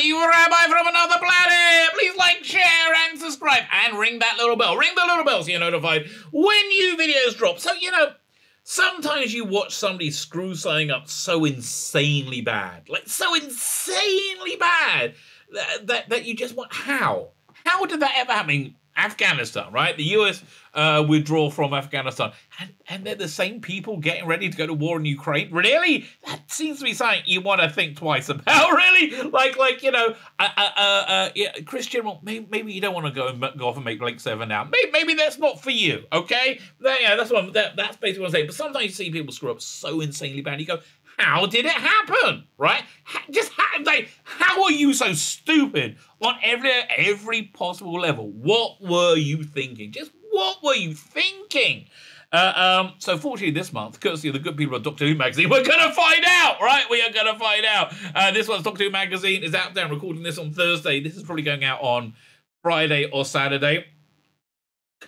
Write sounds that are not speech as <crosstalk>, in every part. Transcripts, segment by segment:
the rabbi from another planet. Please like, share, and subscribe, and ring that little bell. Ring the little bell so you're notified when new videos drop. So, you know, sometimes you watch somebody screw something up so insanely bad, like so insanely bad, that, that, that you just want, how? How did that ever happen? Afghanistan, right? The US uh, withdraw from Afghanistan, and, and they're the same people getting ready to go to war in Ukraine. Really, that seems to be something you want to think twice <laughs> about. Really, like, like you know, uh, uh, uh, uh yeah, Christian. Well, maybe, maybe you don't want to go and go off and make Blake Seven now. Maybe, maybe that's not for you. Okay, that, yeah, that's what that, that's basically what I'm saying. But sometimes you see people screw up so insanely bad. You go, how did it happen? Right? Just how, like, how are you so stupid on every every possible level? What were you thinking? Just what were you thinking? Uh, um, so fortunately this month, courtesy of the good people of Doctor Who magazine, <laughs> we're gonna find out, right? We are gonna find out. Uh, this one's Doctor Who magazine is out there. I'm recording this on Thursday. This is probably going out on Friday or Saturday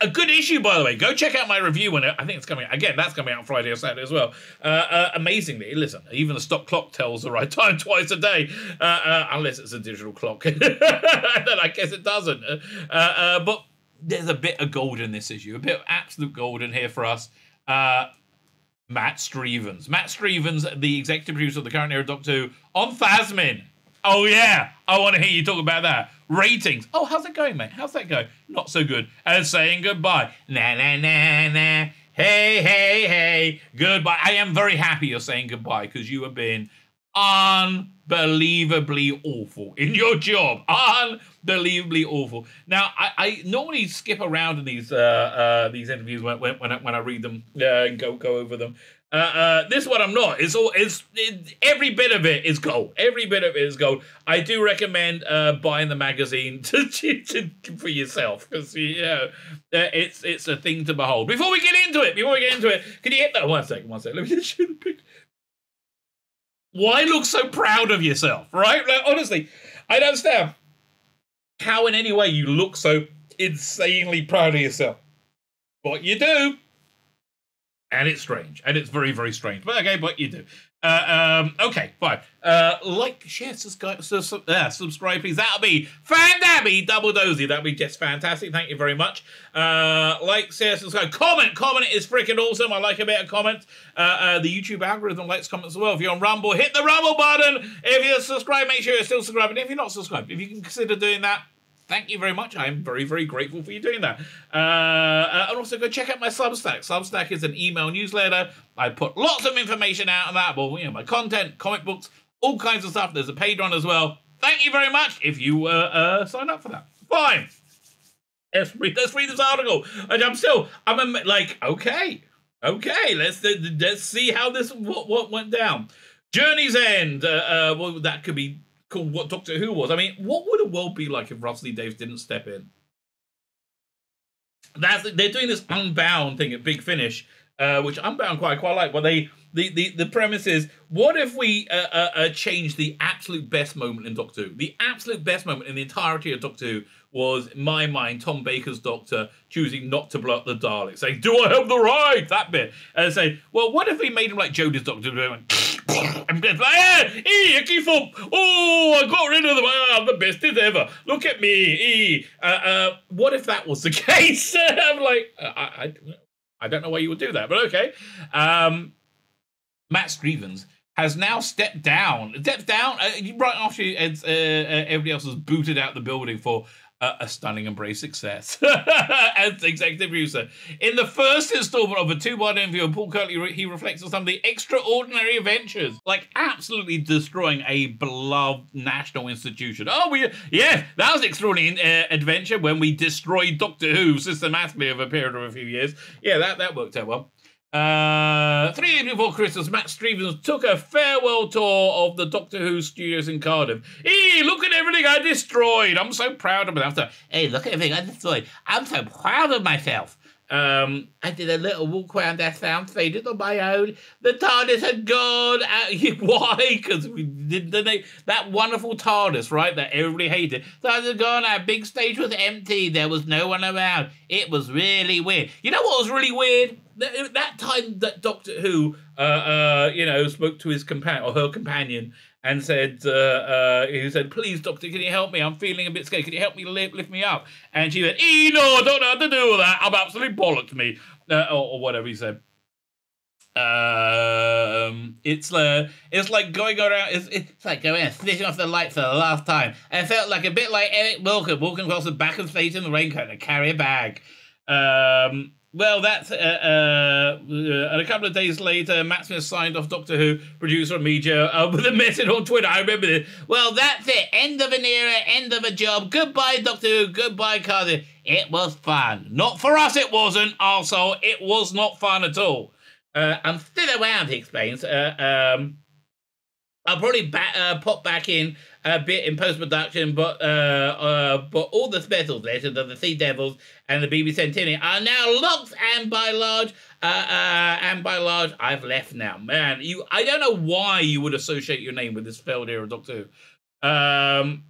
a good issue, by the way. Go check out my review on it. I think it's coming again. That's coming out Friday or Saturday as well. Uh, uh, amazingly, listen, even the stock clock tells the right <laughs> time twice a day, uh, uh unless it's a digital clock. <laughs> then I guess it doesn't. But there's a bit of gold in this issue, a bit of absolute gold in here for us. Uh, Matt Strevens. Matt Strevens, the executive producer of the current era Doctor Who, on Thasmin. Oh yeah, I want to hear you talk about that. Ratings. Oh, how's it going, mate? How's that going? Not so good. And saying goodbye. Na na na na. Hey hey hey. Goodbye. I am very happy you're saying goodbye because you have been unbelievably awful in your job. <laughs> Unbelievably awful. Now, I, I normally skip around in these uh, uh, these interviews when when I, when I read them uh, and go go over them. Uh, uh, this one I'm not. It's all. It's it, every bit of it is gold. Every bit of it is gold. I do recommend uh, buying the magazine <laughs> to, to, to for yourself because yeah, uh, it's it's a thing to behold. Before we get into it, before we get into it, can you hit that one second? One second. Let me just <laughs> show the picture. Why look so proud of yourself? Right? Like, honestly, I don't understand how in any way you look so insanely proud of yourself. But you do and it's strange, and it's very, very strange. But okay, but you do. Uh, um, okay, fine. Uh, like, share, subscribe, su- uh, subscribe, please. That'll be Fandabby Double Dozy. That'll be just fantastic. Thank you very much. Uh, like, share, subscribe, comment. Comment is freaking awesome. I like a bit of comment. Uh, uh, the YouTube algorithm likes comments as well. If you're on Rumble, hit the Rumble button. If you're subscribed, make sure you're still subscribed. And if you're not subscribed, if you can consider doing that, thank you very much. I am very, very grateful for you doing that. Uh, uh, and also go check out my Substack. Substack is an email newsletter. I put lots of information out on that. Well, you know, my content, comic books, all kinds of stuff. There's a one as well. Thank you very much if you uh, uh, sign up for that. Fine. Let's read, let's read this article. And I'm still, I'm like, okay, okay, let's let's see how this what, what went down. Journey's End. Uh, uh, well, that could be called what Doctor Who was. I mean, what would a world be like if Rusty Davies didn't step in? That's they're doing this Unbound thing at Big Finish, uh, which Unbound quite quite like. But they the the the premise is, what if we uh, uh, uh, change the absolute best moment in Doctor Who? The absolute best moment in the entirety of Doctor Who was, in my mind, Tom Baker's Doctor choosing not to blow up the Daleks, saying, "Do I have the right?" That bit, and say, "Well, what if we made him like Jodie's Doctor?" And like, ah, ee, icky thump. Oh, I got rid of them. Ah, I'm the bestest ever. Look at me. Ee. Uh, uh, what if that was the <laughs> case? I'm like, I, I, I don't know why you would do that, but okay. Um, Matt Strevens has now stepped down. Stepped down uh, right after uh, uh, everybody else was booted out the building for uh, a stunning and brave success <laughs> as executive producer. In the first installment of a two-part interview, Paul Kirtley he reflects on some of the extraordinary adventures, like absolutely destroying a beloved national institution. Oh, we yeah, that was an extraordinary uh, adventure when we destroyed Doctor Who systematically over a period of a few years. Yeah, that that worked out well. Uh, three days before Christmas, Matt Strevens took a farewell tour of the Doctor Who studios in Cardiff. Hey, look at everything I destroyed. I'm so proud of myself. Hey, look at everything I destroyed. I'm so proud of myself. Um, I did a little walk around that sound faded on my own. The TARDIS had gone. <laughs> Why? Because we did the that wonderful TARDIS, right? That everybody hated. TARDIS had gone. Our big stage was empty. There was no one around. It was really weird. You know what was really weird? That, time that Doctor Who, uh, uh, you know, spoke to his companion or her companion and said, uh, uh, he said, please, doctor, can you help me? I'm feeling a bit scared. Can you help me lift, lift me up? And she said, e, no, I don't know how to do that. I'm absolutely bollocked me, uh, or, or whatever he said. Um, it's uh, it's like going around. It's, it's like going and switching off the light for the last time. I felt like a bit like Eric Wilkin walking across the back of space in the raincoat to carry a bag. Um, well, that's uh, uh, and a couple of days later, Matt Smith signed off Doctor Who producer media uh, <laughs> with a message on Twitter. I remember this. Well, that's it. End of an era. End of a job. Goodbye, Doctor Who. Goodbye, Carter. It was fun. Not for us. It wasn't. Also, it was not fun at all. Uh, I'm still around. He explains. Uh, um, I'll probably ba- uh, pop back in a bit in post production, but uh, uh, but all the specials Legend of the Sea Devils and the BBC Centennial are now locked, and by large, uh, uh, and by large, I've left now. Man, you, I don't know why you would associate your name with this failed era Doctor Who. Um,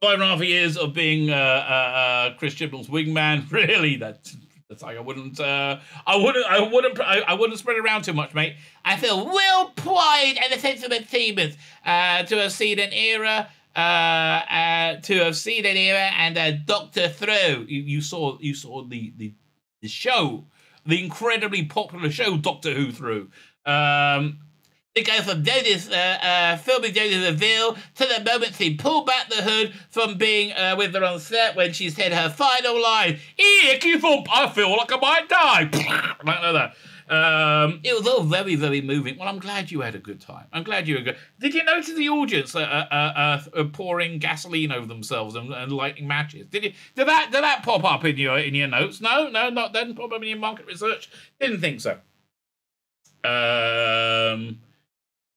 five and a half years of being uh, uh, uh, Chris Chibnall's wingman, <laughs> really, that it's like I wouldn't, uh, I wouldn't, I wouldn't, I, I wouldn't spread around too much, mate. I feel real pride and a sense of achievement uh, to have seen an era, uh, uh, to have seen an era and a Doctor through. You, you saw, you saw the, the the show, the incredibly popular show Doctor Who through. Um, goes from Jodie's, uh, uh, filming Jodie's reveal to the moment she pulled back the hood from being uh, with her on set when she said her final line, Eek, you thought I feel like I might die. <laughs> like that. Um, it was all very, very moving. Well, I'm glad you had a good time. I'm glad you a good. Did you notice the audience uh, uh, uh, pouring gasoline over themselves and, and, lighting matches? Did you? Did that? Did that pop up in your in your notes? No, no, not then. Probably in market research. Didn't think so. Um.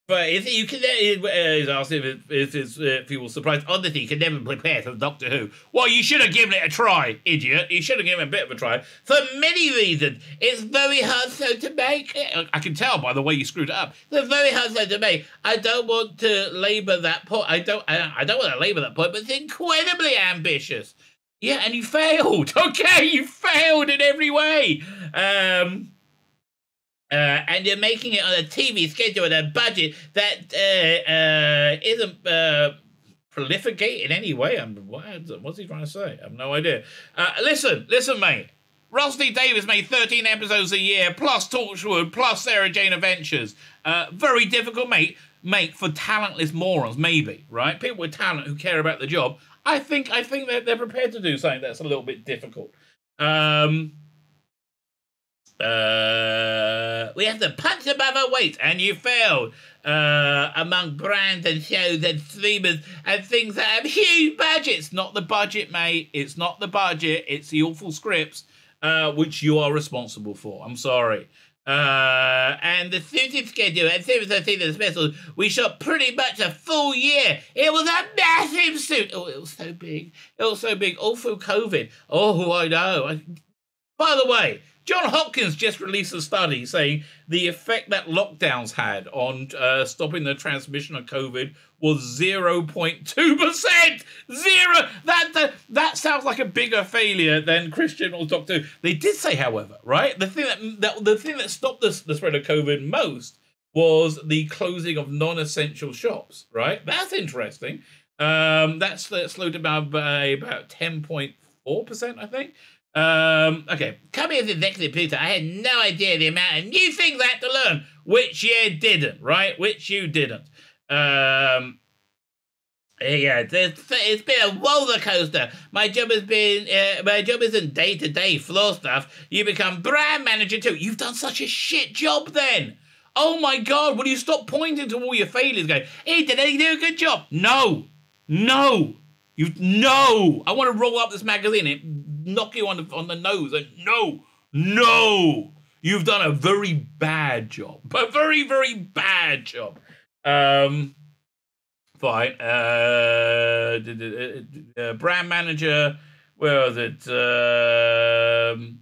But if you can, uh, uh, he's asked if, if, if, uh, if he was surprised. Honestly, you can never prepare for Doctor Who. Well, you should have given it a try, idiot. You should have given it a bit of a try for many reasons. It's very hard so to make. I can tell by the way you screwed it up. It's very hard so to make. I don't want to labour that point. I don't. I, I don't want to labour that point, but it's incredibly ambitious. Yeah, and you failed. <laughs> Okay, you failed in every way. Um, uh, and you're making it on a TV schedule and a budget that uh, uh, isn't uh, prolificate in any way. I'm, what, what's he trying to say? I have no idea. Uh, listen, listen, mate. Rusty Davies made 13 episodes a year, plus Torchwood, plus Sarah Jane Adventures. Uh, very difficult, mate. Mate, for talentless morons, maybe, right? People with talent who care about the job. I think I think they're, they're prepared to do something that's a little bit difficult. Um, uh, we have to punch above our weight, and you failed. Uh, among brands and shows and streamers and things that have huge budgets. Not the budget, mate. It's not the budget. It's the awful scripts, uh, which you are responsible for. I'm sorry. Uh, and the shooting schedule, as soon as I see the specials, we shot pretty much a full year. It was a massive suit. Oh, it was so big. It was so big. All through COVID. Oh, I know. By the way, John Hopkins just released a study saying the effect that lockdowns had on uh, stopping the transmission of COVID was 0.2%. Zero. That, that, that sounds like a bigger failure than Christian or Doctor They did say, however, right? The thing that, that the thing that stopped the, the spread of COVID most was the closing of non-essential shops, right? That's interesting. Um, that's, that slowed down by about 10.4%, I think. Um, okay, coming as executive producer, I had no idea the amount of new things I had to learn, which you didn't, right? Which you didn't. Um, yeah, it's, it's been a roller coaster. My job has been, uh, my job isn't day to day floor stuff. You become brand manager too. You've done such a shit job then. Oh my god, will you stop pointing to all your failures going, hey, did he do a good job? No, no, you, no. I want to roll up this magazine knock you on the on the nose and no, no, you've done a very bad job, a very very bad job. Um, fine. Uh, uh, brand manager. Where was it? Um,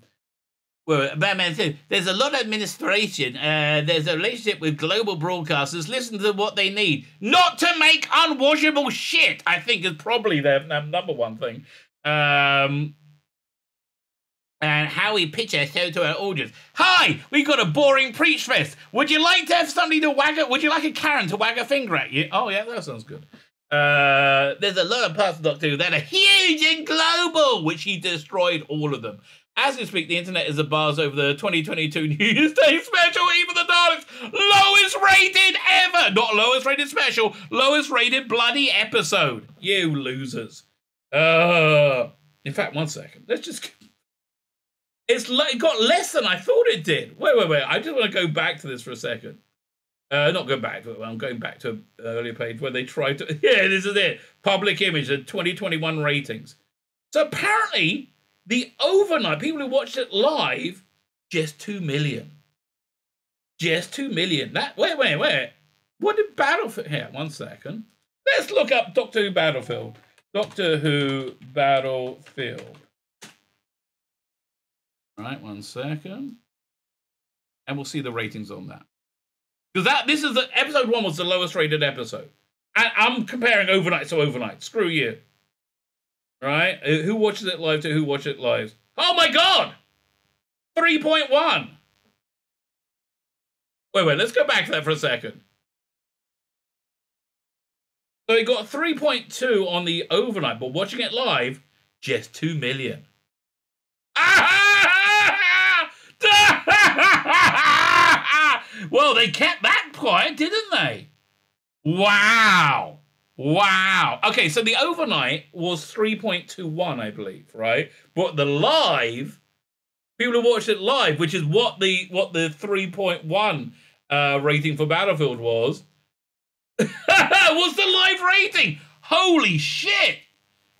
well, Batman said, there's a lot of administration. Uh, there's a relationship with global broadcasters. Listen to what they need. Not to make unwashable shit, I think is probably their, their number one thing. Um, and how we pitch our to our audience. Hi, we've got a boring preach fest. Would you like to have somebody to wag it? Would you like a Karen to wag a finger at you? Oh yeah, that sounds good. Uh, there's a lot of parts of Doctor Who that are huge and global, which he destroyed all of them. As we speak, the internet is a buzz over the 2022 <laughs> New Year's Day special. Eve of the Daleks, lowest rated ever. Not lowest rated special, lowest rated bloody episode. You losers. Uh, in fact, one second. Let's just. It's it got less than I thought it did. Wait, wait, wait. I just want to go back to this for a second. Uh, not go back to it. I'm going back to an earlier page where they tried to. <laughs> Yeah, this is it. Public image, the 2021 ratings. So apparently, the overnight people who watched it live, just two million. Just two million. That wait, wait, wait. What did Battlefield? Here, one second. Let's look up Doctor Who Battlefield. Doctor Who Battlefield. Right, one second. And we'll see the ratings on that. Because that this is the episode one was the lowest rated episode. And I'm comparing overnight to overnight. Screw you. Right? Uh, who watches it live to who watches it live? Oh my god! 3.1. Wait, wait, let's go back to that for a second. So he got 3.2 on the overnight, but watching it live, just 2 million. Well, they kept that quiet, didn't they? Wow. Wow. Okay, so the overnight was 3.21, I believe, right? But the live, people who watched it live, which is what the what the 3.1 uh, rating for Battlefield was, <laughs> was the live rating. Holy shit!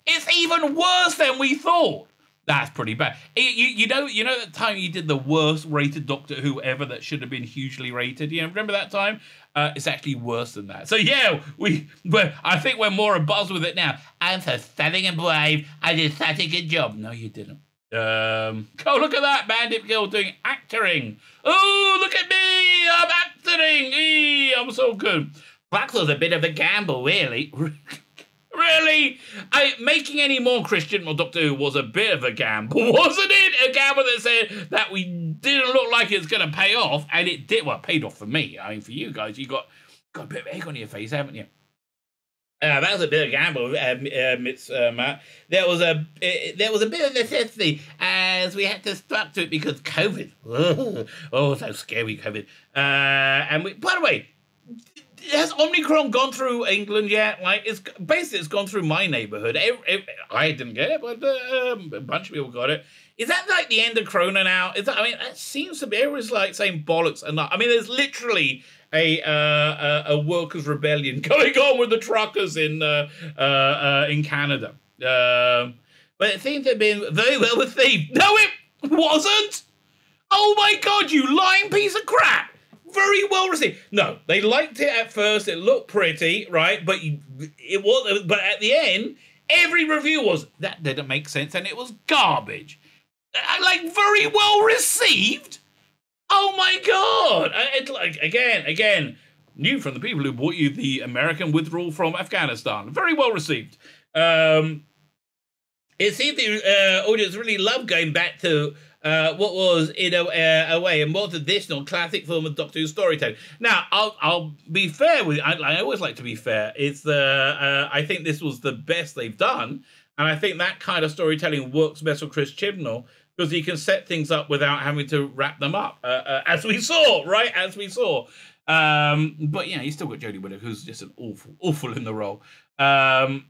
It's even worse than we thought. That's pretty bad. You, you know, you know that time you did the worst rated Doctor Who ever that should have been hugely rated. You know, remember that time? Uh, it's actually worse than that. So yeah, we. But I think we're more abuzz with it now. I'm so stunning and brave. I did such a good job. No, you didn't. Um, oh, look at that Mandip Gill doing acting. Oh, look at me, I'm acting. Eee, I'm so good. Blackthorn's a bit of a gamble, really. <laughs> Really? I, making any more Christian or Doctor Who was a bit of a gamble, <laughs> wasn't it? A gamble that said that we didn't look like it's going to pay off, and it did. Well, it paid off for me. I mean, for you guys, you got got a bit of egg on your face, haven't you? Uh, that was a bit of gamble, uh, uh, uh, Matt. There was a uh, there was a bit of necessity as we had to to it because COVID. <laughs> oh, so scary COVID. Uh, and we, by the way, has Omicron gone through England yet? Like, it's basically it's gone through my neighborhood. It, it, I didn't get it, but uh, a bunch of people got it. Is that like the end of Corona now? Is that? I mean, that seems to be. Everyone's like saying bollocks and. I mean, there's literally a uh, a, a, workers' rebellion <laughs> going on with the truckers in uh, uh, uh in Canada. Um, but it seems to have been very well received. No, it wasn't. Oh my god, you lying piece of crap! Very well received. No, they liked it at first. It looked pretty, right? But it was. But at the end, every review was that didn't make sense, and it was garbage. Uh, like very well received. Oh my god! Uh, it's like again, again, new from the people who bought you the American withdrawal from Afghanistan. Very well received. Um, it seemed the uh, audience really loved going back to uh, what was in a, uh, a, way a more traditional classic form of Doctor Who storytelling. Now, I'll I'll be fair with I, I always like to be fair. It's the uh, I think this was the best they've done, and I think that kind of storytelling works best with Chris Chibnall because he can set things up without having to wrap them up, uh, uh, as we saw, right? As we saw. Um, but yeah, he's still got Jodie Whittaker, who's just an awful, awful in the role. Um,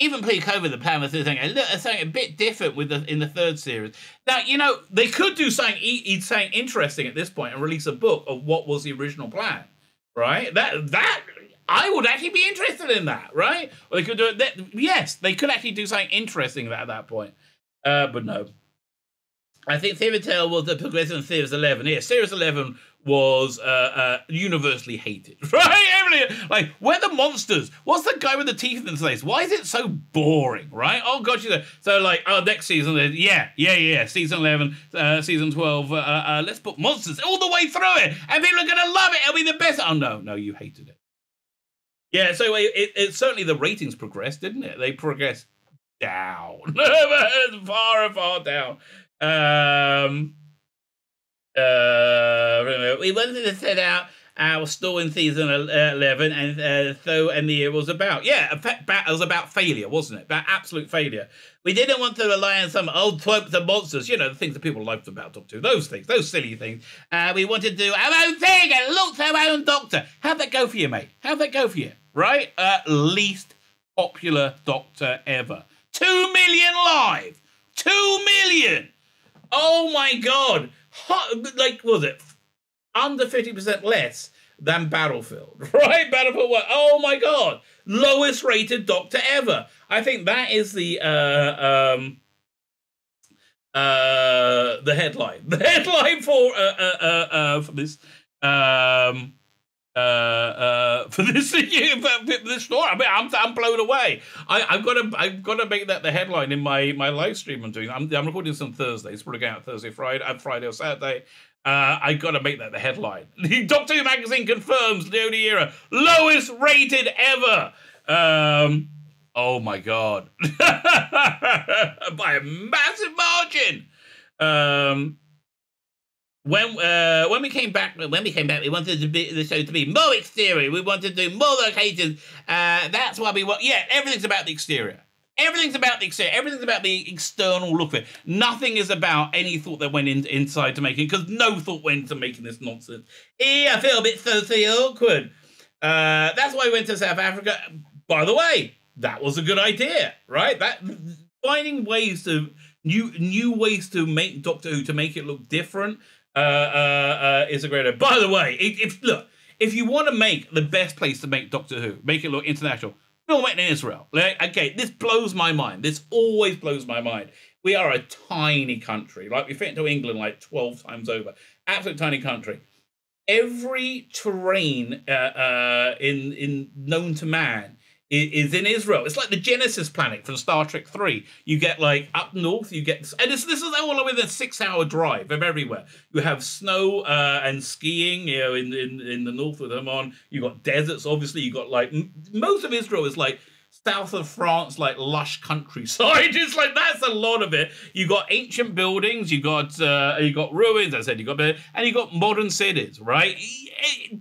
even pre-COVID, the plan was something a, something a bit different with the in the third series. Now, you know, they could do something something interesting at this point and release a book of what was the original plan, right? That that I would actually be interested in that, right? Or they could do it. Yes, they could actually do something interesting at that point, uh, but no. I think Theory Tale was the progression of Series 11. Yeah, Series 11 was uh, uh, universally hated, <laughs> right? like, where the monsters? What's the guy with the teeth in the face? Why is it so boring, right? Oh, gosh, so like, oh, next season, yeah, yeah, yeah, season 11, uh, season 12, uh, uh, let's put monsters all the way through it, and people are going to love it. It'll be the best. Oh, no, no, you hated it. Yeah, so it, it, it certainly the ratings progressed, didn't it? They progressed down, <laughs> far, far down. Um, uh, we wanted to set out our store in season 11 and uh, so and the year was about. Yeah it was about failure wasn't it? About absolute failure. We didn't want to rely on some old tropes and monsters you know the things that people liked about doctor Who, those things those silly things. Uh, we wanted to do our own thing and look to our own doctor. How'd that go for you mate. How'd that go for you. Right? Uh, least popular doctor ever. Two million live. Two million. Oh my god like was it under 50% less than Battlefield, <laughs> right? Battlefield what? Oh my god, lowest rated Doctor ever. I think that is the uh, um, uh, the headline. <laughs> The headline for uh, uh, uh, uh for this um, uh, uh, <laughs> for this for this story. I mean, I'm I'm blown away. I, I've got to I've got to make that the headline in my my live stream. I'm doing. I'm, I'm recording this on Thursday. It's probably going out Thursday, Friday, uh, Friday or Saturday. Uh, I got to make that the headline. <laughs> Doctor Who magazine confirms Leonie Era lowest rated ever. Um, oh my god, <laughs> by a massive margin. Um, when uh, when we came back, when we came back, we wanted to be the show to be more exterior. We wanted to do more locations. Uh, that's why we want. Yeah, everything's about the exterior. Everything's about the exterior. Everything's about the external look of it. Nothing is about any thought that went in, inside to making because no thought went into making this nonsense. Yeah, I feel a bit socially awkward. Uh, that's why I went to South Africa. By the way, that was a good idea, right? That finding ways to new new ways to make Doctor Who to make it look different uh, uh, uh, is a great idea. By the way, if, look, if you want to make the best place to make Doctor Who, make it look international film it in Israel. Like, okay, this blows my mind. This always blows my mind. We are a tiny country. Like we fit into England like 12 times over. Absolute tiny country. Every terrain uh, uh, in in known to man is in Israel. It's like the Genesis planet from Star Trek 3. You get like up north, you get, and this, is all within a six hour drive of everywhere. You have snow uh, and skiing, you know, in, in, in the north with Amman. You've got deserts, obviously. You've got like, most of Israel is like south of France, like lush countryside. <laughs> It's like that's a lot of it. You got ancient buildings, you got uh, you got ruins. I said you got and you got modern cities, right?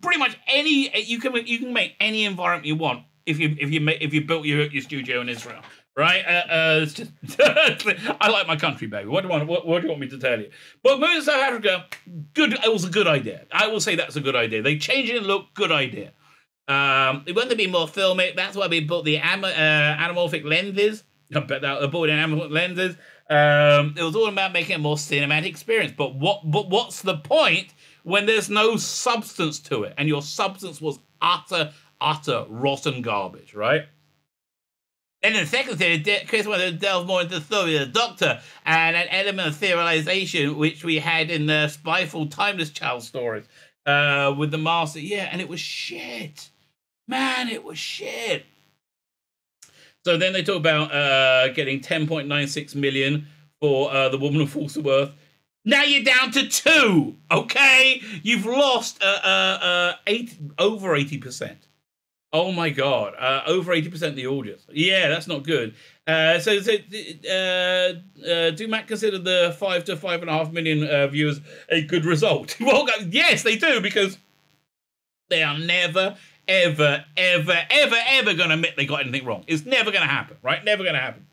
Pretty much any you can you can make any environment you want if you if you if you built your your studio in Israel, right? Uh, uh, just <laughs> I like my country, baby. What do you want? What, what do you want me to tell you? But moving to South Africa, good. It was a good idea. I will say that's a good idea. They changed it look. Good idea. Um, they wanted to be more filmic. That's why we bought the am- uh, anamorphic lenses. <laughs> I bet that bought anamorphic lenses. Um, it was all about making a more cinematic experience. But what? But what's the point when there's no substance to it, and your substance was utter utter rotten garbage, right? And in the second series, Chris wanted to delve more into the story of the Doctor and an element of serialization which we had in the Spyfall Timeless Child stories uh, with the Master. Yeah, and it was shit. Man, it was shit. So then they talk about uh, getting 10.96 million for uh, the Woman Who Fell to Earth. Now you're down to two. Okay, you've lost uh, uh, uh, eight over eighty percent. Oh my god, uh, over eighty percent of the audience. Yeah, that's not good. Uh, so, so uh, uh, do Matt consider the five to five and a half million uh, viewers a good result? <laughs> well, yes, they do because they are never, ever, ever, ever, ever going to admit they got anything wrong. It's never going to happen, right? Never going to happen.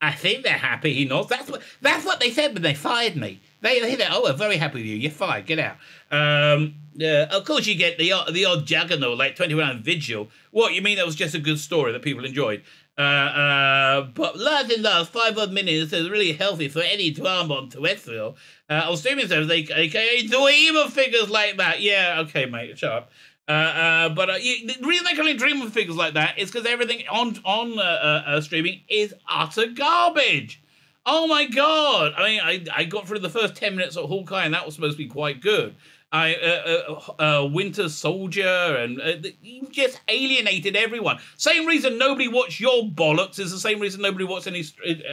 I think they're happy. He knows. That's what. That's what they said when they fired me. They, they "Oh, we're very happy with you. You're fired. Get out." Um, yeah, of course you get the the odd juggernaut like Twenty One Vigil. What you mean? That was just a good story that people enjoyed. Uh, uh, but last and last, five odd minutes is really healthy for any drama on terrestrial. Uh, on streaming service, they, do even figures like that. Yeah, okay, mate, shut up. Uh, uh, but uh, you, the reason I can only dream of figures like that is because everything on on uh, uh, uh, streaming is utter garbage. Oh my god! I mean, I, I got through the first ten minutes of Hawkeye, and that was supposed to be quite good. I uh, uh, uh, Winter Soldier, and uh, you just alienated everyone. Same reason nobody watched your bollocks is the same reason nobody watched any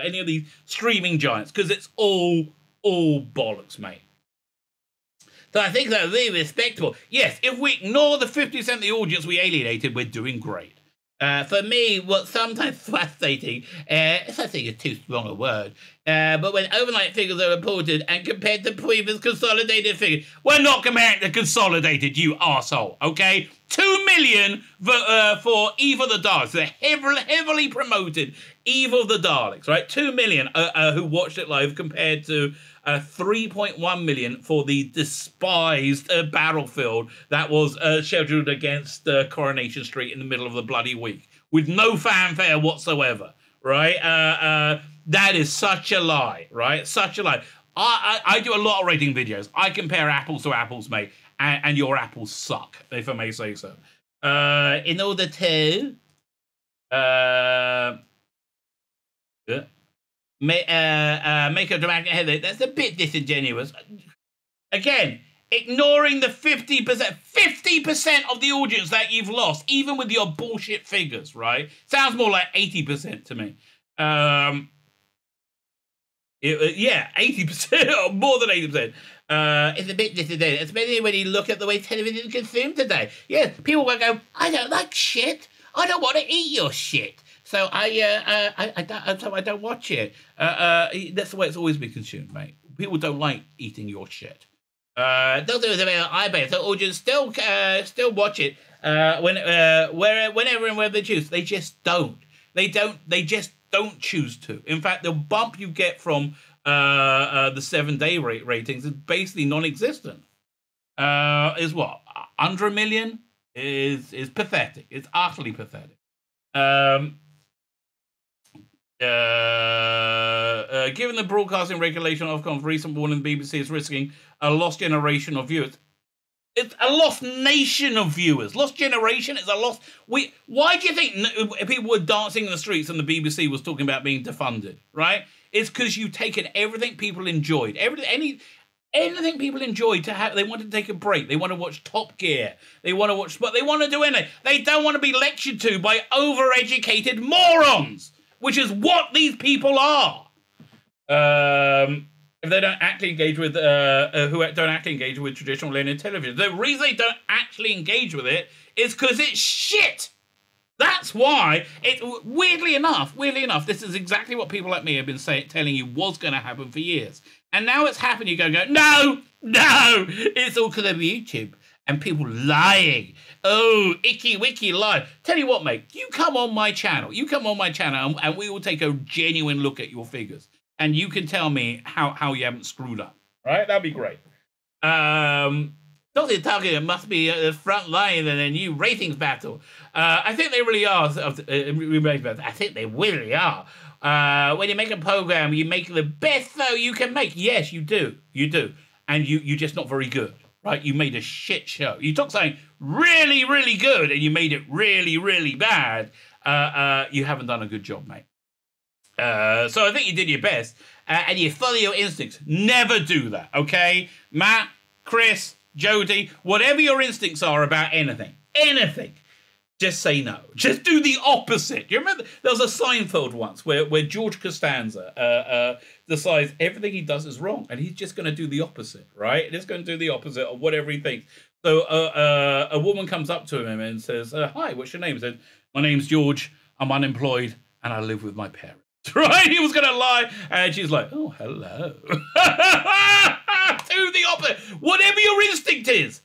any of these streaming giants because it's all all bollocks, mate. So I think that's really respectable. Yes, if we ignore the fifty percent of the audience we alienated, we're doing great. Uh, for me, what's sometimes frustrating, uh, frustrating is too strong a word, uh, but when overnight figures are reported and compared to previous consolidated figures, we're not comparing to consolidated, you asshole, okay? Two million for, uh, for of the Daleks, the heavily, heavily promoted of the Daleks, right? Two million uh, uh, who watched it live compared to uh, 3.1 million for the despised uh, battlefield that was uh, scheduled against uh, Coronation Street in the middle of the bloody week with no fanfare whatsoever, right? Uh, uh, that is such a lie, right? Such a lie. I, I, I, do a lot of rating videos. I compare apples to apples, mate, and, and your apples suck, if I may say so. Uh, in order to uh, Make, uh, uh, make a dramatic headache. That's a bit disingenuous. Again, ignoring the 50%, 50% of the audience that you've lost, even with your bullshit figures, right? Sounds more like 80% to me. Um, it, uh, yeah, 80% <laughs> or more than 80%. Uh, it's a bit disingenuous, especially when you look at the way television is consumed today. Yeah, people will go, I don't like shit. I don't want to eat your shit. So I, uh, uh, I, I, don't, so I don't watch it. Uh, uh, that's the way it's always been consumed, mate. People don't like eating your shit. Uh, those are the iBay, so audience still, uh, still watch it. Uh, when, where, whenever and where they choose, they just don't. They don't. They just don't choose to. In fact, the bump you get from the seven day rate ratings is basically non-existent. Uh, is what under a million is is pathetic. It's utterly pathetic. Um, uh, uh, given the broadcasting regulation Ofcom's recent warning, the BBC is risking a lost generation of viewers. It's a lost nation of viewers. Lost generation is a lost. We. Why do you think people were dancing in the streets and the BBC was talking about being defunded? Right? It's because you've taken everything people enjoyed. Everything, any, anything people enjoyed to have. They want to take a break. They want to watch Top Gear. They want to watch. But they want to do anything. They don't want to be lectured to by overeducated morons which is what these people are. Um, if they don't actually engage with, uh, uh, who don't actually engage with traditional linear television. The reason they don't actually engage with it is because it's shit. That's why it. Weirdly enough, weirdly enough, this is exactly what people like me have been saying, telling you was going to happen for years, and now it's happened. You go, go, no, no, it's all because of YouTube and people lying. Oh, icky wicky lie. Tell you what, mate, you come on my channel. You come on my channel and, and we will take a genuine look at your figures. And you can tell me how, how you haven't screwed up. Right? That'd be great. Um, Dr. Target must be the front line in a new ratings battle. Uh, I think they really are. Uh, I think they really are. Uh, when you make a program, you make the best though you can make. Yes, you do. You do. And you, you're just not very good right? You made a shit show. You took something really, really good and you made it really, really bad. Uh, uh, you haven't done a good job, mate. Uh, so I think you did your best, uh, and you follow your instincts. Never do that, okay? Matt, Chris, Jody, whatever your instincts are about anything, anything, just say no. Just do the opposite. You remember there was a Seinfeld once where, where George Costanza uh, uh, decides everything he does is wrong, and he's just going to do the opposite, right? He's going to do the opposite of whatever he thinks. So uh, uh, a woman comes up to him and says, uh, "Hi, what's your name?" He said, "My name's George. I'm unemployed, and I live with my parents." <laughs> Right? He was going to lie, and she's like, "Oh, hello." <laughs> do the opposite. Whatever your instinct is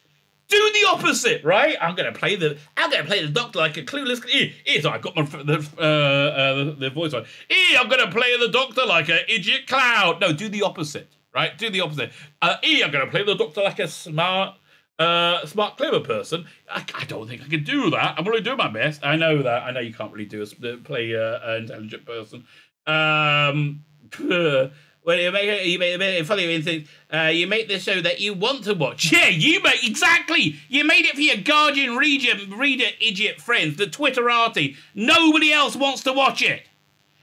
do the opposite, right? I'm gonna play the I'm gonna play the doctor like a clueless. Here's I got my the uh, uh, the voice on. Here, I'm gonna play the doctor like an idiot cloud. No, do the opposite, right? Do the opposite. Uh, here, I'm gonna play the doctor like a smart. Uh, smart, clever person. I, I don't think I can do that. I'm really doing my best. I know that. I know you can't really do a, play uh, an intelligent person. Um, <laughs> Well, you make you make it funny things. Uh, you make the show that you want to watch. <laughs> Yeah, you make exactly. You made it for your Guardian reader, reader idiot friends, the Twitterati. Nobody else wants to watch it,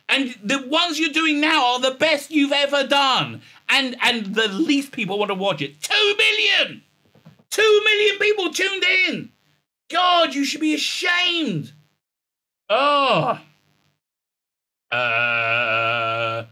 and the ones you're doing now are the best you've ever done, and and the least people want to watch it. Two million, two million people tuned in. God, you should be ashamed. Oh. Uh.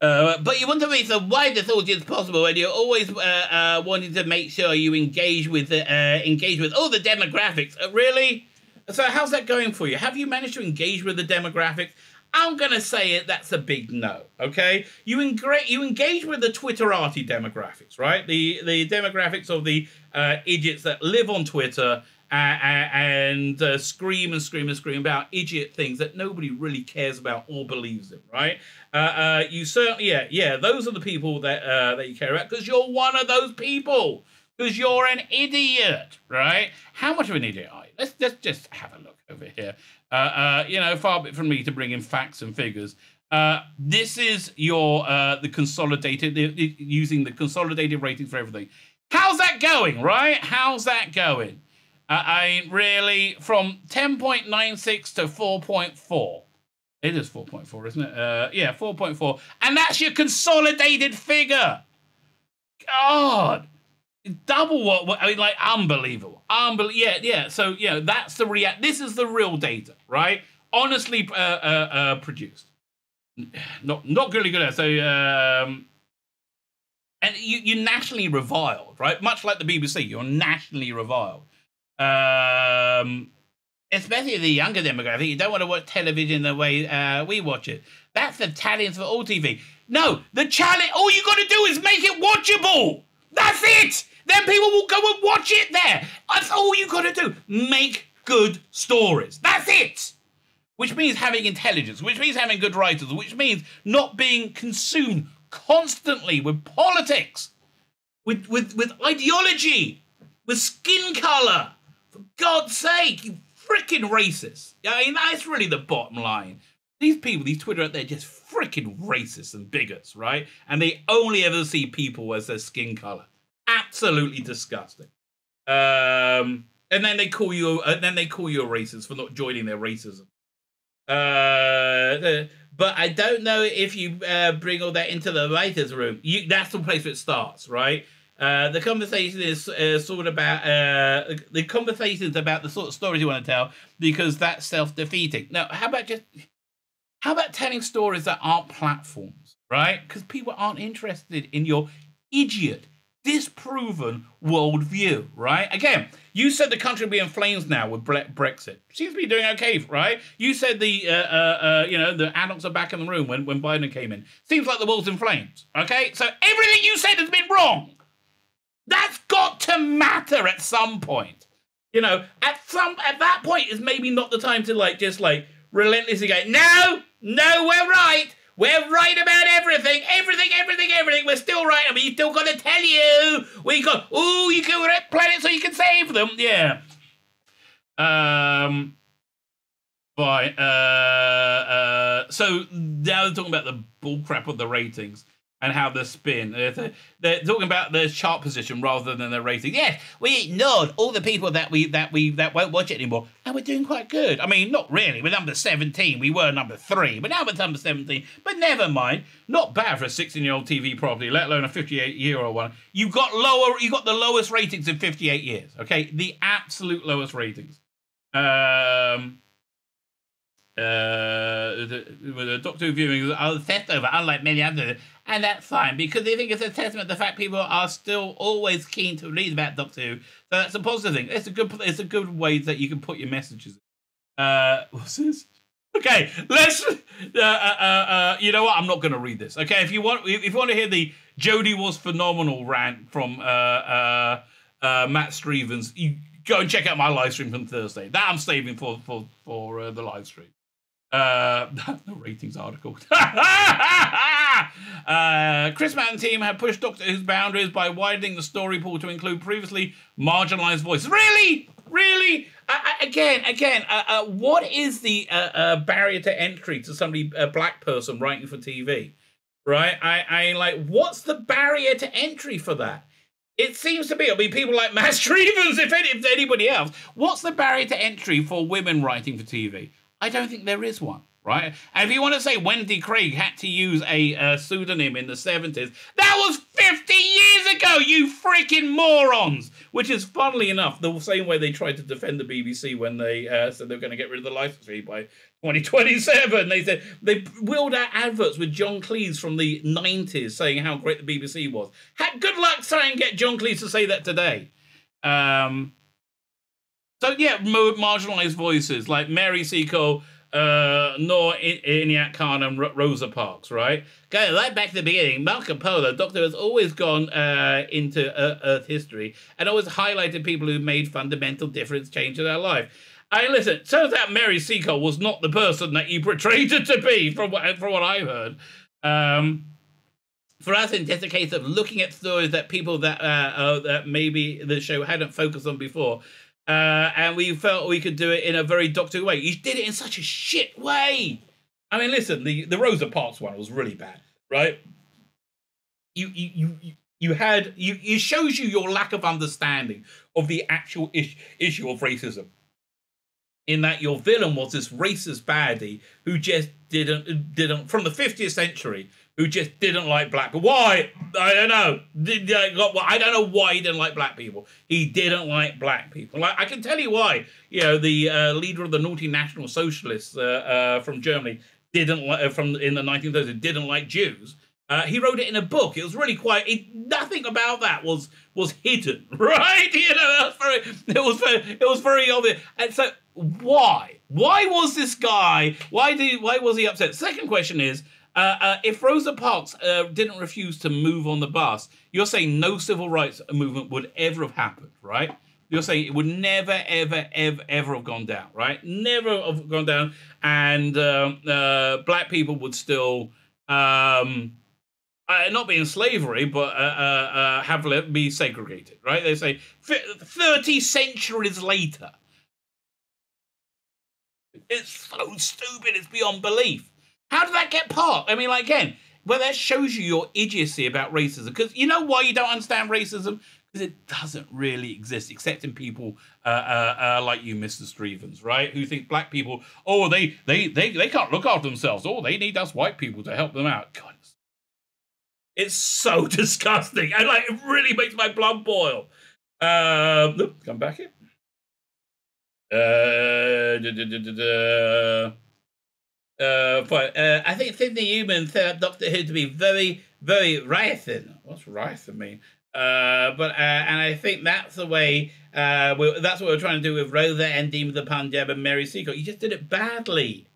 Uh, but you want to reach the widest audience possible, and you're always uh, uh, wanting to make sure you engage with uh, engage with all the demographics. Really, So how's that going for you? Have you managed to engage with the demographics? I'm gonna say it. That's a big no. Okay, you engra- you engage with the Twitterati demographics, right? The the demographics of the uh, idiots that live on Twitter and uh, scream and scream and scream about idiot things that nobody really cares about or believes in, right? Uh, uh, you certainly, yeah, yeah, those are the people that uh, that you care about because you're one of those people because you're an idiot, right? How much of an idiot are you? Let's let's just have a look over here. Uh, uh, you know, far be it from me to bring in facts and figures. This is your the consolidated using the consolidated ratings for everything. How's that going, right? How's that going? Uh, I really from 10.96 to 4.4. It is 4.4, isn't it? Uh, yeah, 4.4. And that's your consolidated figure. God double what I mean, like unbelievable, unbelievable. Yeah, yeah. So yeah, that's the react. This is the real data, right? Honestly, uh, uh, uh, produced. <sighs> Not not really good. At So um, and you you nationally reviled, right? Much like the BBC, you're nationally reviled. Um, especially the younger demographic. You don't want to watch television the way uh, we watch it. That's the for all TV. No, the challenge. All you got to do is make it watchable. That's it. Then people will go and watch it there. That's all you got to do. Make good stories. That's it. Which means having intelligence, which means having good writers, which means not being consumed constantly with politics, with, with, with ideology, with skin color. For God's sake, you freaking racist. I mean, that's really the bottom line. These people, these Twitter out there, just freaking racist and bigots, right? And they only ever see people as their skin color absolutely disgusting. Um, and then they call you, and then they call you a racist for not joining their racism. Uh, but I don't know if you uh, bring all that into the writers' room. You, that's the place where it starts, right? Uh, the conversation is uh, sort of about uh, the conversations about the sort of stories you want to tell because that's self-defeating. Now, how about just how about telling stories that aren't platforms, right? Because people aren't interested in your idiot disproven worldview, right? Again, you said the country will be in flames now with Brexit. Seems to be doing okay, right? You said the, uh, uh, uh, you know, the adults are back in the room when, when Biden came in. Seems like the world's in flames, okay? So everything you said has been wrong. That's got to matter at some point. You know, at some at that point is maybe not the time to like just like relentlessly go, no, no, we're right. We're right about everything, everything, everything, everything. We're still right. I mean, you still got to tell you. We got, oh, you can wreck planets so you can save them. Yeah. Um. Right. Uh. Uh. So now they're talking about the bullcrap of the ratings and how they spin. They're, they're, talking about their chart position rather than their rating. Yes, we ignored all the people that we that we that won't watch it anymore, and we're doing quite good. I mean, not really. We're number seventeen. We were number three, but now we're number seventeen. But never mind. Not bad for a sixteen-year-old TV property, let alone a fifty-eight-year-old one. You got lower. You got the lowest ratings in fifty-eight years. Okay, the absolute lowest ratings. Um. Uh, the, the Doctor viewing are theft over, unlike many others and that's fine because they think it's a testament to the fact people are still always keen to read about Doctor Who. So that's a positive thing. It's a good it's a good way that you can put your messages. Uh, <laughs> what's this? Okay, let's. Uh, uh, uh, uh, you know what? I'm not going to read this. Okay, if you want, if you want to hear the Jodie was phenomenal rant from uh, Matt Strevens, you go and check out my live stream from Thursday. That I'm saving for for for the live stream. Uh, <laughs> the ratings article. <laughs> uh, Chris and team have pushed Doctor Who's boundaries by widening the story pool to include previously marginalized voices. Really? Really? Uh, again, again, uh, uh, what is the uh, uh, barrier to entry to somebody, a black person writing for TV? Right? I, I like, what's the barrier to entry for that? It seems to be, I mean, people like Matt <laughs> Strevens, if, any, if anybody else. What's the barrier to entry for women writing for TV? I don't think there is one, right? And if you want to say Wendy Craig had to use a uh, pseudonym in the 70s, that was 50 years ago, you freaking morons! Which is, funnily enough, the same way they tried to defend the BBC when they uh, said they were going to get rid of the license fee by 2027. They said they wheeled out adverts with John Cleese from the 90s saying how great the BBC was. Had good luck trying to get John Cleese to say that today. Um, So yeah, marginalized voices like Mary Seacole, uh, Noor Inayat Khan, and Rosa Parks, right? Going right back to the beginning, Marco Polo, Doctor has always gone uh, into uh, Earth history and always highlighted people who made fundamental difference, change in their life. I listen. Turns out Mary Seacole was not the person that you portrayed her to be, from what from what I've heard. Um, for us, it's just a case of looking at stories that people that uh, uh, that maybe the show hadn't focused on before, uh, and we felt we could do it in a very Doctor way. You did it in such a shit way. I mean, listen, the the Rosa Parks one was really bad, right? You you you you had you it shows you your lack of understanding of the actual ish, issue of racism in that your villain was this racist baddie who just didn't didn't from the 50th century who just didn't like black. Why? I don't know. I don't know why he didn't like black people. He didn't like black people. I can tell you why. You know, the uh, leader of the Naughty National Socialists uh, uh, from Germany didn't like uh, from in the 1930s didn't like Jews. Uh, he wrote it in a book. It was really quite. It, nothing about that was was hidden, <laughs> right? You know, very. It was very. It was very obvious. And so, why? Why was this guy? Why did? Why was he upset? Second question is. Uh, uh, if Rosa Parks uh, didn't refuse to move on the bus, you're saying no civil rights movement would ever have happened, right? You're saying it would never, ever, ever, ever have gone down, right? Never have gone down, and um, uh, black people would still um, uh, not be in slavery, but uh, have be segregated, right? They say 30 centuries later. It's so stupid, it's beyond belief. How did that get part? I mean, like, again, well, that shows you your idiocy about racism. Because you know why you don't understand racism? Because it doesn't really exist, except in people uh, uh, uh, like you, Mr. Strevens, right? Who think black people, oh, they, they, they, they can't look after themselves. Oh, they need us white people to help them out. God, it's so <laughs> disgusting. And, like, it really makes my blood boil. Um, come back here. Da, da, da, uh, but uh, I think Sydney Newman set up Doctor Who to be very, very ricin. What's ricin mean? Uh, but uh, and I think that's the way. Uh, that's what we're trying to do with Rosa and Demons of the Punjab and Mary Seacole. You just did it badly,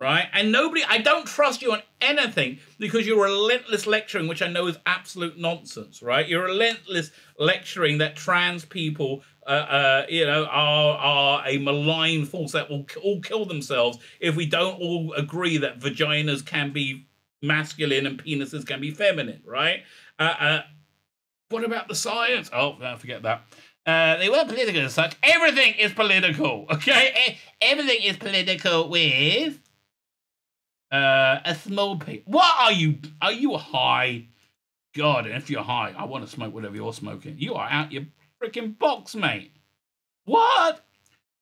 right? And nobody. I don't trust you on anything because you're relentless lecturing, which I know is absolute nonsense, right? You're relentless lecturing that trans people uh, uh, you know, are are a malign force that will all kill themselves if we don't all agree that vaginas can be masculine and penises can be feminine, right? Uh, uh what about the science? Oh, forget that. Uh, they weren't political as such. Everything is political, <laughs> okay? Everything is political with uh, a small piece. What are you? Are you high? God, and if you're high, I want to smoke whatever you're smoking. You are out your freaking box, mate. What?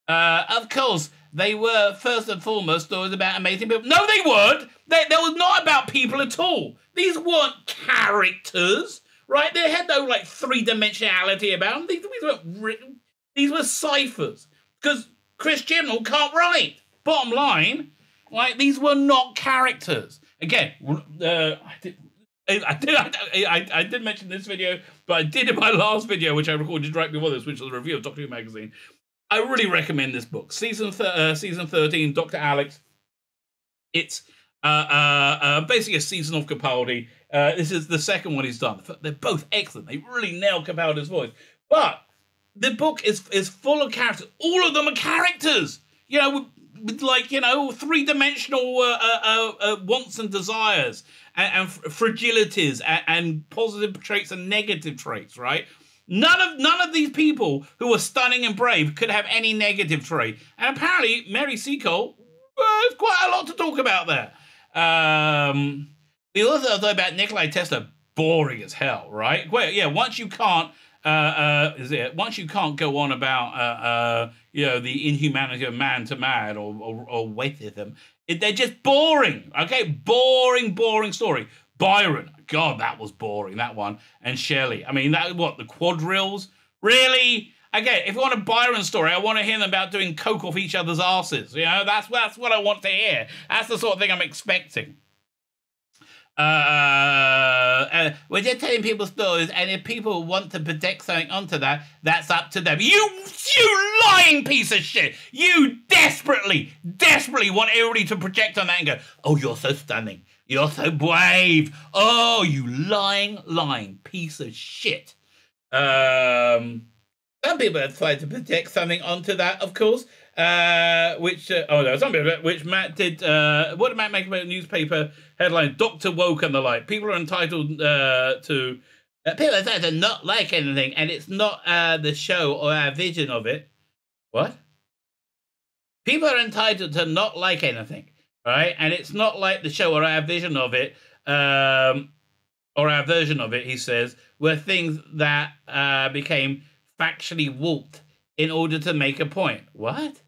Uh, of course, they were first and foremost stories about amazing people. No, they weren't. They, they was not about people at all. These weren't characters, right? They had no like three dimensionality about them. These, these weren't written. These were ciphers because Chris Chibnall can't write. Bottom line, like these were not characters. Again, uh, I did, I did, I, I, I, did mention this video, but I did in my last video, which I recorded right before this, which was a review of Doctor Who magazine. I really recommend this book, season th- uh, season thirteen, Doctor Alex. It's uh, uh, uh, basically a season of Capaldi. Uh, this is the second one he's done. They're both excellent. They really nail Capaldi's voice. But the book is is full of characters. All of them are characters. You know, with, like you know three dimensional uh, uh wants and desires and, and fragilities and, and positive traits and negative traits, right? None of none of these people who are stunning and brave could have any negative trait. And apparently, Mary Seacole, there's quite a lot to talk about there. Um, the other thing about Nikolai Tesla, boring as hell, right? Well, yeah, once you can't, uh, uh, is it? Once you can't go on about, uh, uh, you know, the inhumanity of man to man or or, or weightism, it, they're just boring. Okay, boring, boring story. Byron, God, that was boring. That one and Shelley. I mean, that what the quadrilles really. Again, if you want a Byron story, I want to hear them about doing coke off each other's asses. You know, that's that's what I want to hear. That's the sort of thing I'm expecting. Uh, uh, we're just telling people stories, and if people want to project something onto that, that's up to them. You, you lying piece of shit! You desperately, desperately want everybody to project on that and go, "Oh, you're so stunning. You're so brave. Oh, you lying, lying piece of shit." Um, some people have tried to project something onto that, of course. Uh, which uh, oh no, people which Matt did. Uh, what did Matt make about newspaper headline? Doctor woke and the like. People are entitled uh, to. Uh, people are entitled to not like anything, and it's not uh, the show or our vision of it. What? People are entitled to not like anything, right? And it's not like the show or our vision of it, um, or our version of it. He says were things that uh, became factually warped in order to make a point. What?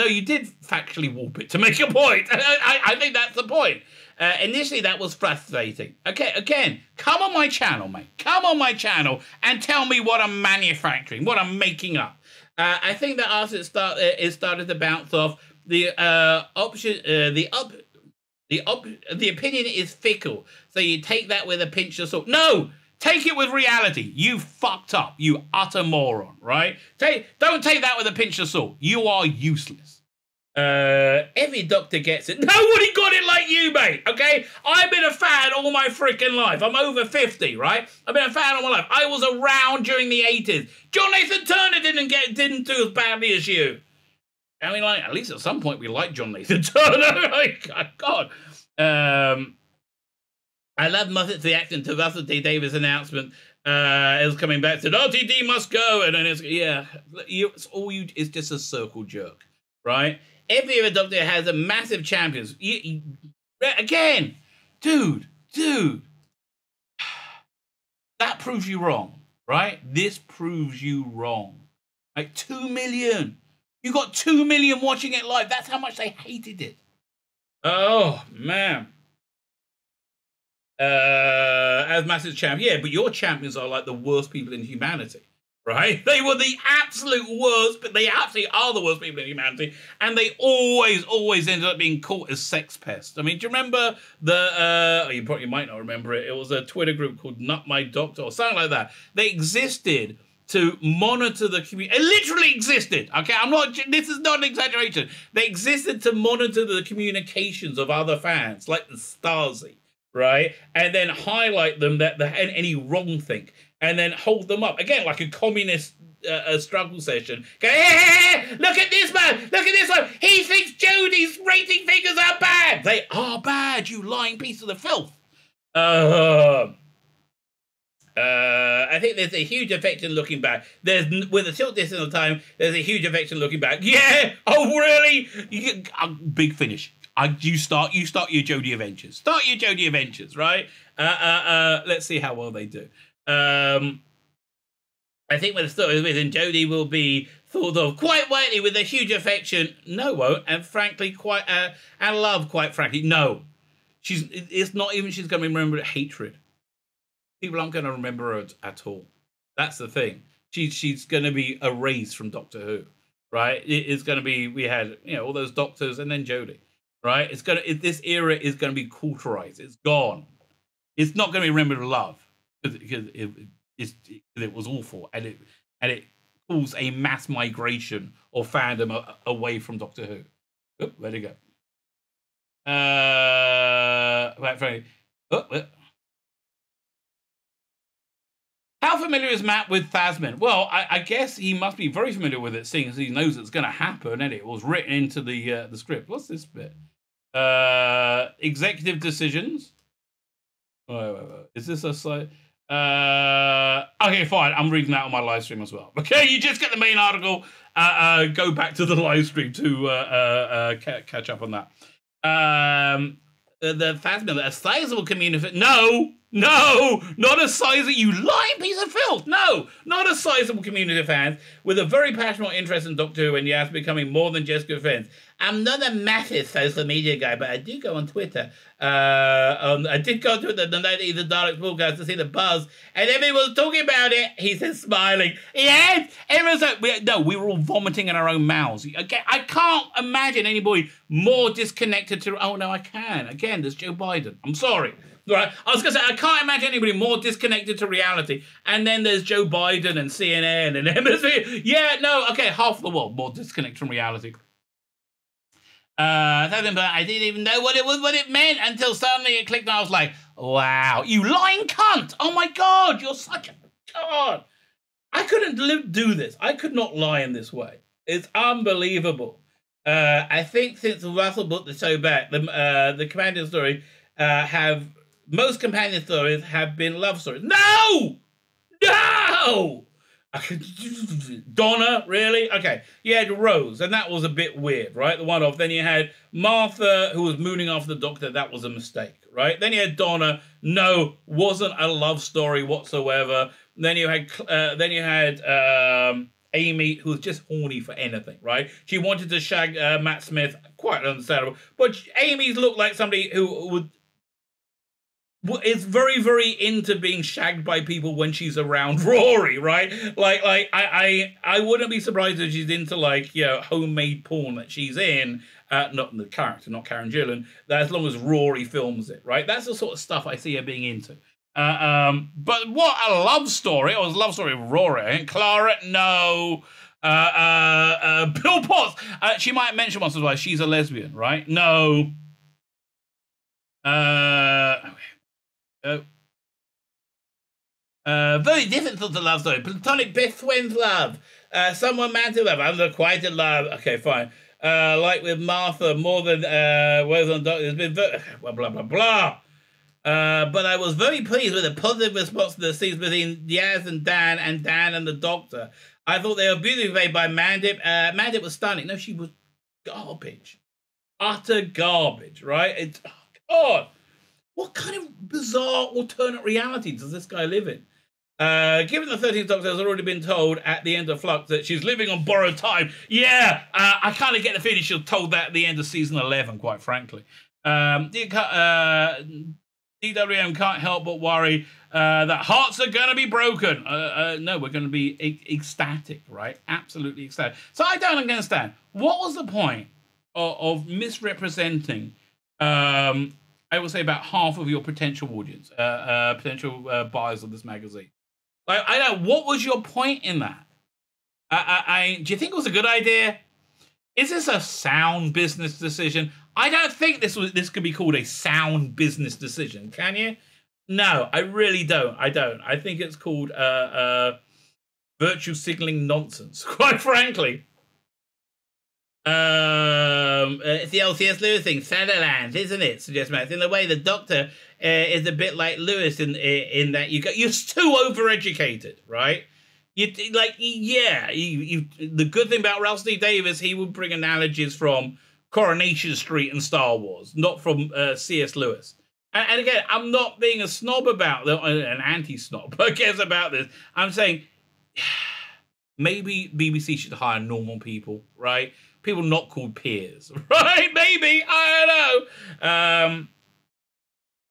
No, you did factually warp it to make a point. <laughs> I, I think that's the point. Uh, initially, that was frustrating. Okay, again, come on my channel, mate. Come on my channel and tell me what I'm manufacturing, what I'm making up. Uh, I think that after it, start, uh, it started to bounce off, the uh, option, uh, the up, the op, the opinion is fickle. So you take that with a pinch of salt. No, Take it with reality. You fucked up. You utter moron, right? Take, don't take that with a pinch of salt. You are useless. Uh, every doctor gets it. <laughs> Nobody got it like you, mate. Okay, I've been a fan all my freaking life. I'm over fifty, right? I've been a fan all my life. I was around during the eighties. John Nathan Turner didn't get didn't do as badly as you. I mean, like at least at some point we liked John Nathan <laughs> Turner. <laughs> like, God. Um, I love Moffat's reaction to Russell T Davies' announcement. Uh, it was coming back to RTD must go, and then it's yeah, you, it's all you. It's just a circle jerk, right? Every other doctor has a massive champions. You, you, again, dude, dude, <sighs> that proves you wrong, right? This proves you wrong. Like two million, you got two million watching it live. That's how much they hated it. Oh man uh, as massive champ. Yeah, but your champions are like the worst people in humanity, right? <laughs> They were the absolute worst, but they absolutely are the worst people in humanity, and they always, always ended up being caught as sex pests. I mean, do you remember the? Uh, oh, you probably might not remember it. It was a Twitter group called Not My Doctor or something like that. They existed to monitor the community. It literally existed. Okay, I'm not. This is not an exaggeration. They existed to monitor the communications of other fans, like the Stasi right? And then highlight them that the any wrong thing, and then hold them up again like a communist uh, a struggle session. Go, hey, hey, look at this man! Look at this one! He thinks Jodie's rating figures are bad. They are bad. You lying piece of the filth. Uh, uh, I think there's a huge effect in looking back. There's with a tilt distance of time. There's a huge effect in looking back. Yeah. Oh, really? You uh, big finish. I, you start you start your Jodie Adventures. Start your Jodie Adventures, right? Uh, uh, uh, let's see how well they do. Um, I think when the story written, Jodie will be thought of quite rightly with a huge affection. No, won't, and frankly, quite uh, and love. Quite frankly, no. She's it's not even she's going to remember hatred. People aren't going to remember her at all. That's the thing. She's she's going to be erased from Doctor Who, right? It is going to be we had you know all those doctors and then Jodie right? It's gonna it, this era is gonna be cauterized. It's gone. It's not gonna be remembered with love because it, it, it, was awful and it and it caused a mass migration of fandom a, away from Doctor Who. Oh, where'd it go? Uh, right. How familiar is Matt with Thasmin? Well, I, I, guess he must be very familiar with it, seeing as he knows it's going to happen, and it was written into the uh, the script. What's this bit? Uh, executive decisions. Wait, wait, wait. Is this a site? Uh, okay, fine. I'm reading that on my live stream as well. <laughs> Okay, you just get the main article. Uh, uh, go back to the live stream to uh, uh, uh ca- catch up on that. Um, the Thasmin, a sizable community. No, No, not a sizable, you lying piece of filth. No, not a sizable community of fans with a very passionate interest in Doctor Who and Yaz becoming more than just good friends. I'm not a massive social media guy, but I do go on Twitter. Uh, um, I did go to Twitter the night of the Dalek podcast to see the buzz, and everyone was talking about it. He said, smiling. Yes, everyone's like, we, no, we were all vomiting in our own mouths. Again, I can't imagine anybody more disconnected to. Oh no, I can. Again, there's Joe Biden. I'm sorry. Right, I was gonna say I can't imagine anybody more disconnected to reality. And then there's Joe Biden and CNN and <laughs> MSNBC. Yeah, no, okay, half the world more disconnected from reality. Uh, I didn't even know what it was, what it meant until suddenly it clicked, and I was like, "Wow, you lying cunt! Oh my god, you're such a god! I couldn't live, do this. I could not lie in this way. It's unbelievable. Uh, I think since Russell put the show back, the uh, the companion story uh, have most companion stories have been love stories. No, no. Donna, really? Okay. You had Rose, and that was a bit weird, right? The one off. Then you had Martha, who was mooning after the doctor. That was a mistake, right? Then you had Donna. No, wasn't a love story whatsoever. Then you had, uh, then you had um, Amy, who was just horny for anything, right? She wanted to shag uh, Matt Smith, quite understandable. But Amy's looked like somebody who would is very very into being shagged by people when she's around <laughs> Rory, right? Like like I I I wouldn't be surprised if she's into like you know homemade porn that she's in. Uh, not the character, not Karen Gillan. That as long as Rory films it, right? That's the sort of stuff I see her being into. Uh, um, but what a love story! It was a love story of Rory. and Clara, no. Uh, uh, uh, <laughs> Bill Potts. Uh, she might mention once as well. She's a lesbian, right? No. Uh, uh, uh, very different sort of love story. Platonic best friends love. Uh, someone man to love. I'm love. Okay, fine. Uh, like with Martha, more than uh, was on Doctor. It's been very, <sighs> blah blah blah blah. Uh, but I was very pleased with the positive response to the scenes between Yaz and Dan, and Dan and the Doctor. I thought they were beautifully made by Mandip. Uh, Mandip was stunning. No, she was garbage, utter garbage. Right? It's oh, God. What kind of bizarre alternate reality does this guy live in? Uh, given the 13th Doctor has already been told at the end of Flux that she's living on borrowed time, yeah, uh, I kind of get the feeling she was told that at the end of season 11, quite frankly. Um, uh, DWM can't help but worry uh, that hearts are going to be broken. Uh, uh, no, we're going to be ecstatic, right? Absolutely ecstatic. So I don't understand. What was the point of, of misrepresenting um, I will say about half of your potential audience, uh, uh, potential uh, buyers of this magazine. Like, I know what was your point in that? I, I, I, do you think it was a good idea? Is this a sound business decision? I don't think this was this could be called a sound business decision. Can you? No, I really don't. I don't. I think it's called uh, uh, virtue signaling nonsense. <laughs> Quite frankly. Um, uh, it's the LCS Lewis thing, Satherland, isn't it? Suggest Max. In a way, the Doctor uh, is a bit like Lewis in in that you got you're too overeducated, right? You like, yeah. You, you the good thing about Ralph. Davis, he would bring analogies from Coronation Street and Star Wars, not from uh, C.S. Lewis. And, and, again, I'm not being a snob about the, an anti-snob, <laughs> I guess about this. I'm saying <sighs> maybe BBC should hire normal people, right? People not called peers, <laughs> right? Maybe I don't know. Um,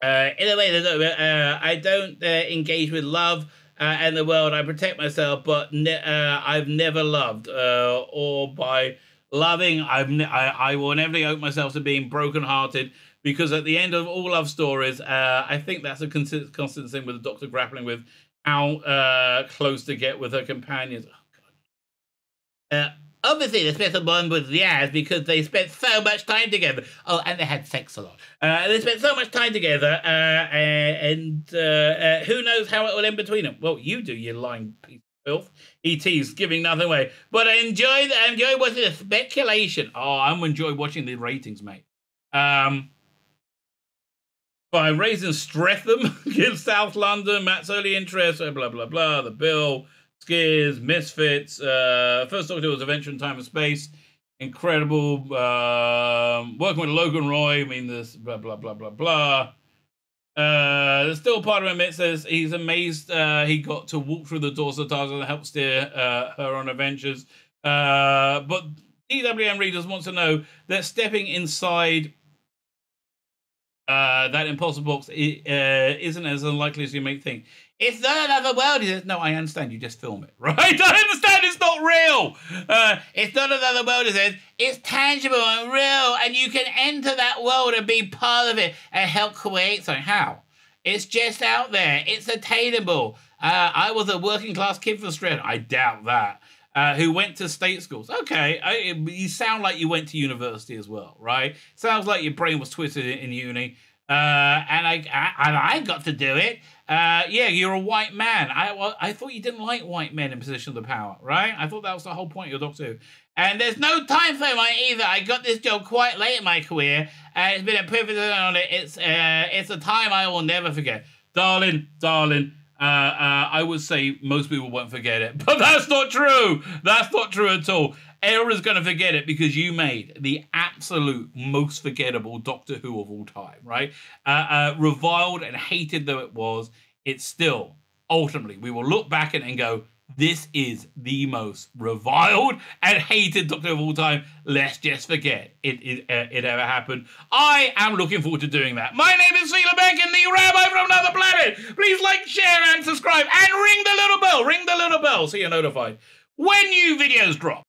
uh, in a way, uh, I don't uh, engage with love uh, and the world. I protect myself, but ne- uh, I've never loved, uh, or by loving, I've ne- I, I will never devote myself to being brokenhearted. Because at the end of all love stories, I think that's a constant, constant thing with the Doctor grappling with how close to get with her companions. Oh, God. Obviously the special bond with Yaz because they spent so much time together. Oh, and they had sex a lot. Uh, they spent so much time together, uh, and uh, uh, who knows how it will end between them. Well, you do, you lying piece of filth. ET's giving nothing away. But I enjoy the, I enjoy watching the speculation. Oh, I'm enjoy watching the ratings, mate. Um, by raising Streatham <laughs> against South London, Matt's early interest, blah, blah, blah, the bill. Skins, Misfits. Uh, first Doctor was Adventure in Time and Space. Incredible. Um, working with Logan Roy. I mean, this blah, blah, blah, blah, blah. Uh, still part of him that says he's amazed uh, he got to walk through the doors of TARDIS and help steer uh, her on adventures. Uh, but DWM readers want to know that stepping inside uh, that impossible box uh, isn't as unlikely as you may think. It's not another world. He says, no, I understand. You just film it, <laughs> right? I understand it's not real. Uh, it's not another world. He says, it's tangible and real, and you can enter that world and be part of it and help create something. How? It's just out there. It's attainable. Uh, I was a working class kid from Australia. I doubt that. Uh, who went to state schools. Okay, I, you sound like you went to university as well, right? Sounds like your brain was twisted in, in uni. Uh, and I, I, I got to do it. Uh, yeah, you're a white man. I, well, I thought you didn't like white men in positions of power, right? I thought that was the whole point of your Doctor Who. And there's no time frame on it either. I got this job quite late in my career, and it's been a privilege on it. It's, uh, it's a time I will never forget, darling, darling. Uh, uh, I would say most people won't forget it, <laughs> but that's not true. That's not true at all. Everyone's going to forget it because you made the absolute most forgettable Doctor Who of all time, right? Uh, uh, reviled and hated though it was, it's still ultimately we will look back at it and go, this is the most reviled and hated Doctor of all time. Let's just forget it, it, uh, it ever happened. I am looking forward to doing that. My name is Tzvi Lebetkin the Rabbi from Another Planet. Please like, share, and subscribe, and ring the little bell. Ring the little bell so you're notified when new videos drop.